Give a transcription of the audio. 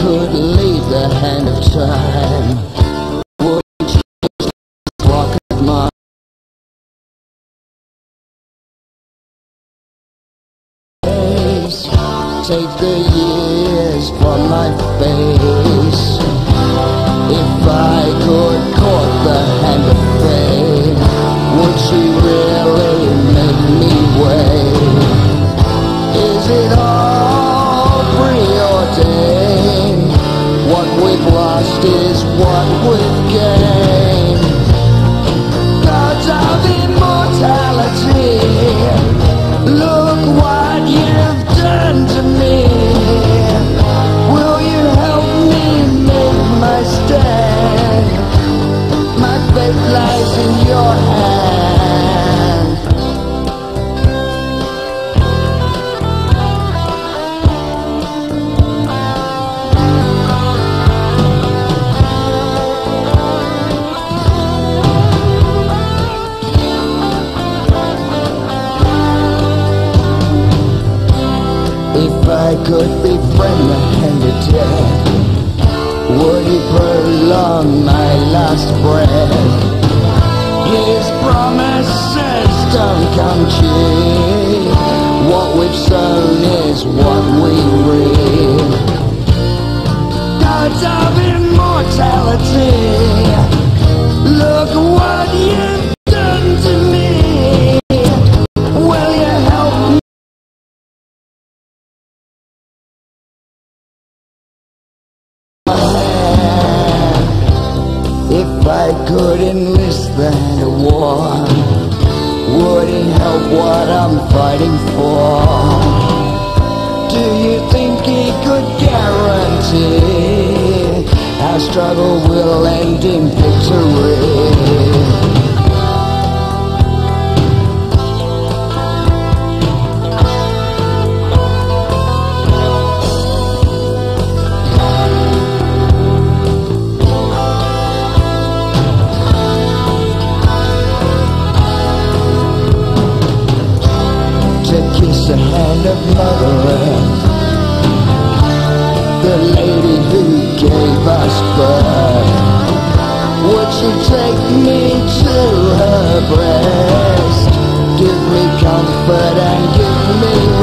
could leave the hand of time, would you walk at my face? Take the years from my face. If I could court the hand of fate, would she really make me wait? Is it all? Is what I could befriend the hand of death, would he prolong my last breath? His promises don't come true. What we've sown is what we reap. Gods of immortality, look I could enlist of war, would it help what I'm fighting for? Do you think he could guarantee our struggle will end in victory? The of Mother Earth, the lady who gave us birth. Would she take me to her breast, give me comfort and give me